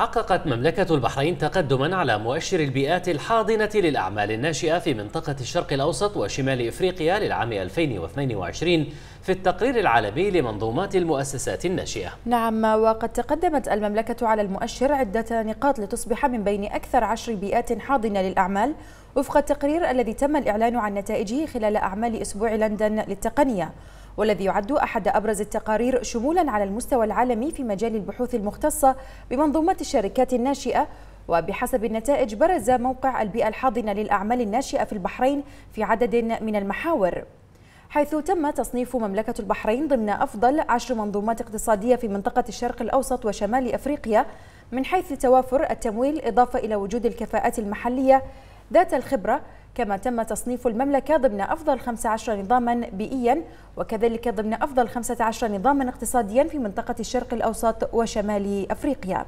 حققت مملكة البحرين تقدما على مؤشر البيئات الحاضنة للأعمال الناشئة في منطقة الشرق الأوسط وشمال إفريقيا للعام 2022 في التقرير العالمي لمنظومات المؤسسات الناشئة. نعم وقد تقدمت المملكة على المؤشر عدة نقاط لتصبح من بين أكثر عشر بيئات حاضنة للأعمال وفق التقرير الذي تم الإعلان عن نتائجه خلال أعمال أسبوع لندن للتقنية. والذي يعد أحد أبرز التقارير شمولا على المستوى العالمي في مجال البحوث المختصة بمنظومات الشركات الناشئة. وبحسب النتائج برز موقع البيئة الحاضنة للأعمال الناشئة في البحرين في عدد من المحاور حيث تم تصنيف مملكة البحرين ضمن أفضل عشر منظومات اقتصادية في منطقة الشرق الأوسط وشمال أفريقيا من حيث توافر التمويل إضافة إلى وجود الكفاءات المحلية. ذات الخبرة كما تم تصنيف المملكة ضمن أفضل 15 نظاما بيئيا وكذلك ضمن أفضل 15 نظاما اقتصاديا في منطقة الشرق الأوسط وشمال أفريقيا.